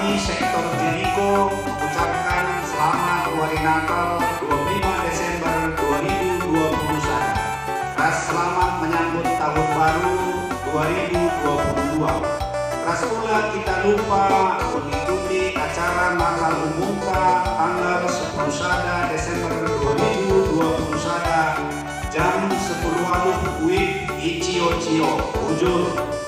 kami sektor Jericho mengucapkan selamat hari Natal 25 Desember 2021. Ras selamat menyambut tahun baru 2022. Ras pula kita lupa mengikuti acara Natal Umumka tanggal 10 Sada Desember 2021 jam 10 WIB Ichio cio ujung.